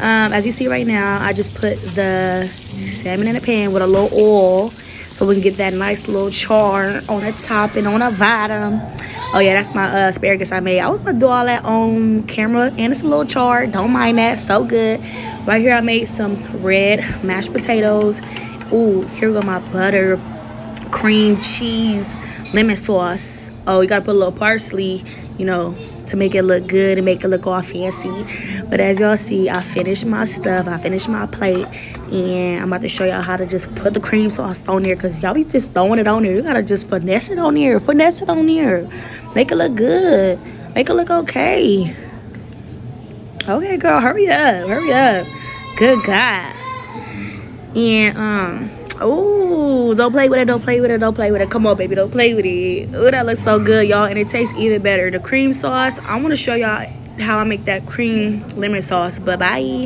Um, as you see right now, I just put the salmon in a pan with a little oil so we can get that nice little char on the top and on the bottom. Oh yeah, that's my uh, asparagus I made. I was gonna do all that on camera and it's a little char. Don't mind that, so good. Right here I made some red mashed potatoes. Ooh, here go my butter, cream cheese, lemon sauce. Oh, you gotta put a little parsley, you know, to make it look good and make it look all fancy. But as y'all see, I finished my stuff. I finished my plate. And I'm about to show y'all how to just put the cream sauce on there. Because y'all be just throwing it on there. You got to just finesse it on there. Finesse it on there. Make it look good. Make it look okay. Okay, girl. Hurry up. Hurry up. Good God. And, um... Ooh, don't play with it, don't play with it, don't play with it. Come on, baby, don't play with it. Ooh, that looks so good, y'all. And it tastes even better. The cream sauce, I want to show y'all how I make that cream lemon sauce. Bye-bye.